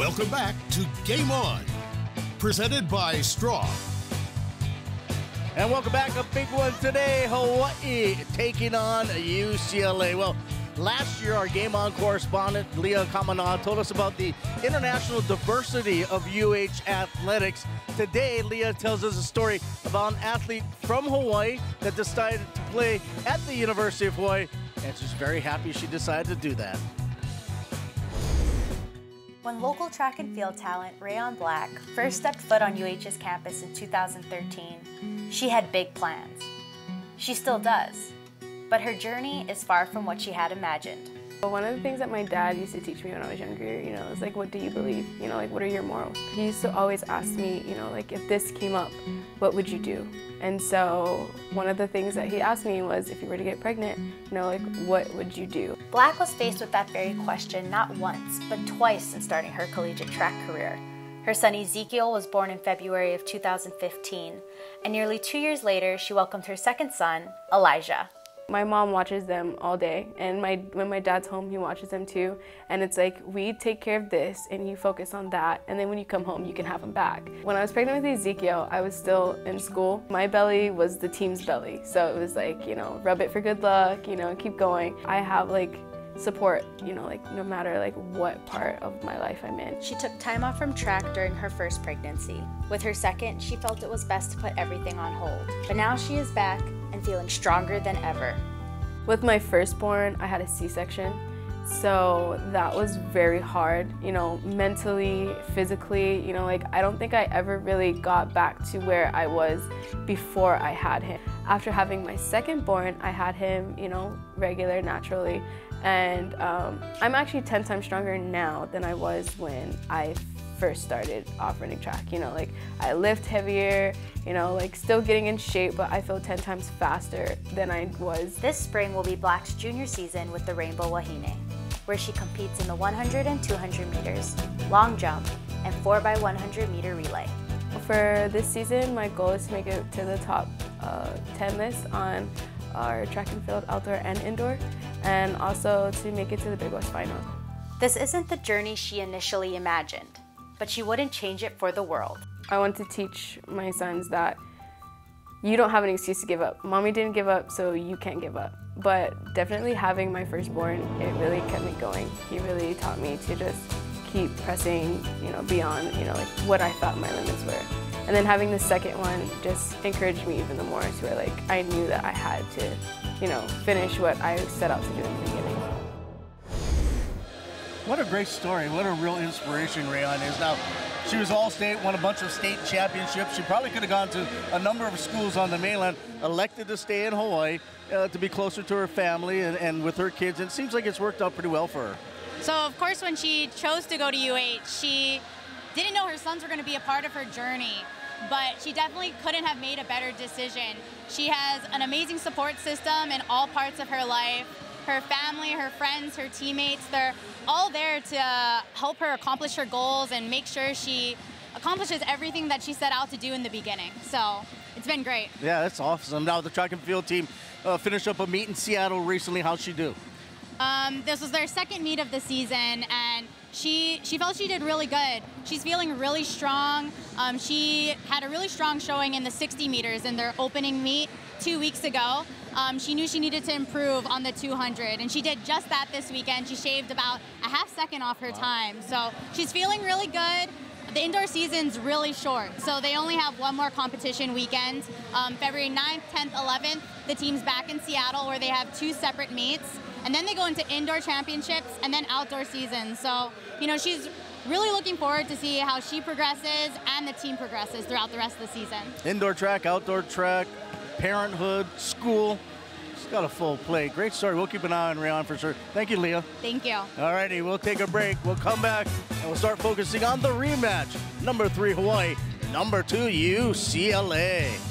Welcome back to Game On, presented by Straw. And welcome back. A big one today. Hawaii taking on UCLA. Well, last year our Game On correspondent Lia Kamana told us about the international diversity of UH athletics. Today, Leah tells us a story about an athlete from Hawaii that decided to play at the University of Hawaii, and she's very happy she decided to do that. When local track and field talent Raion Black first stepped foot on UH's campus in 2013, she had big plans. She still does, but her journey is far from what she had imagined. One of the things that my dad used to teach me when I was younger, you know, is like, what do you believe? You know, like, what are your morals? He used to always ask me, you know, like, if this came up, what would you do? And so one of the things that he asked me was, if you were to get pregnant, you know, like, what would you do? Black was faced with that very question not once, but twice in starting her collegiate track career. Her son Ezekiel was born in February of 2015, and nearly two years later, she welcomed her second son, Elijah. My mom watches them all day, and my when my dad's home, he watches them too. And it's like we take care of this, and you focus on that, and then when you come home, you can have them back. When I was pregnant with Ezekiel, I was still in school. My belly was the team's belly, so it was like you know, rub it for good luck, you know, keep going. I have like support, you know, like no matter like what part of my life I'm in. She took time off from track during her first pregnancy. With her second, she felt it was best to put everything on hold. But now she is back and feeling stronger than ever. With my firstborn, I had a C-section. So that was very hard, you know, mentally, physically, you know, like I don't think I ever really got back to where I was before I had him. After having my second born, I had him, you know, regular, naturally. And um, I'm actually 10 times stronger now than I was when I first started off running track. You know, like I lift heavier, you know, like still getting in shape, but I feel 10 times faster than I was. This spring will be Black's junior season with the Rainbow Wahine, where she competes in the 100 and 200 meters, long jump, and 4x100 meter relay. For this season, my goal is to make it to the top uh, 10 list on our track and field outdoor and indoor, and also to make it to the Big West final. This isn't the journey she initially imagined but she wouldn't change it for the world. I want to teach my sons that you don't have an excuse to give up. Mommy didn't give up, so you can't give up. But definitely having my firstborn, it really kept me going. He really taught me to just keep pressing, you know, beyond, you know, like what I thought my limits were. And then having the second one just encouraged me even the more to where like I knew that I had to, you know, finish what I set out to do in the beginning. What a great story. What a real inspiration Raion is. Now, she was all-state, won a bunch of state championships. She probably could have gone to a number of schools on the mainland, elected to stay in Hawaii uh, to be closer to her family and, and with her kids. And it seems like it's worked out pretty well for her. So, of course, when she chose to go to UH, she didn't know her sons were going to be a part of her journey but she definitely couldn't have made a better decision. She has an amazing support system in all parts of her life her family, her friends, her teammates, they're all there to help her accomplish her goals and make sure she accomplishes everything that she set out to do in the beginning. So it's been great. Yeah, that's awesome. Now the track and field team uh, finished up a meet in Seattle recently. How'd she do? Um, this was their second meet of the season, and she she felt she did really good. She's feeling really strong. Um, she had a really strong showing in the 60 meters in their opening meet two weeks ago. Um, she knew she needed to improve on the 200, and she did just that this weekend. She shaved about a half second off her wow. time. So she's feeling really good. The indoor season's really short, so they only have one more competition weekend. Um, February 9th, 10th, 11th, the team's back in Seattle where they have two separate meets. And then they go into indoor championships and then outdoor season. So, you know, she's really looking forward to see how she progresses and the team progresses throughout the rest of the season. Indoor track, outdoor track, parenthood, school. She's got a full plate. Great story. We'll keep an eye on Raion for sure. Thank you, Lia. Thank you. All righty, we'll take a break. We'll come back and we'll start focusing on the rematch. Number three, Hawaii. Number two, UCLA.